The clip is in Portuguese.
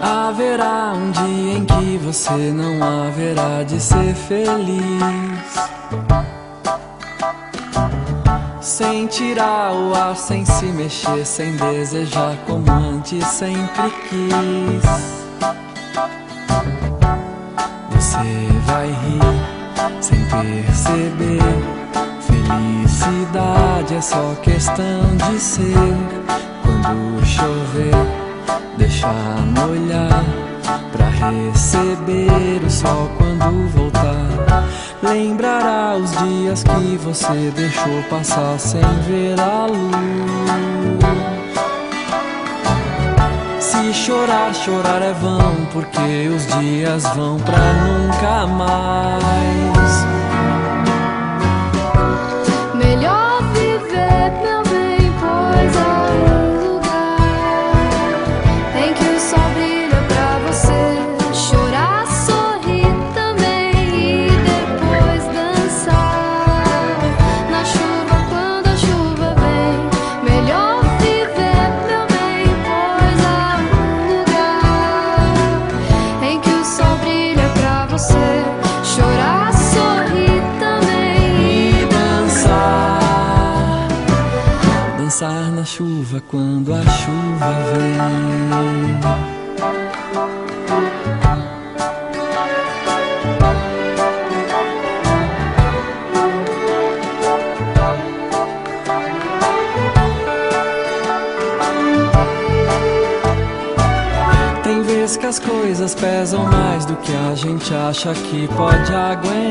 Haverá um dia em que você não haverá de ser feliz. Sem tirar o ar, sem se mexer, sem desejar como antes sempre quis. Você vai rir sem perceber. Felicidade é só questão de ser. Quando chover deixar molhar pra receber o sol quando voltar. Lembrará os dias que você deixou passar sem ver a luz. Se chorar, chorar é vão, porque os dias vão pra nunca mais. Chuva quando a chuva vem. Que as coisas pesam mais do que a gente acha que pode aguentar.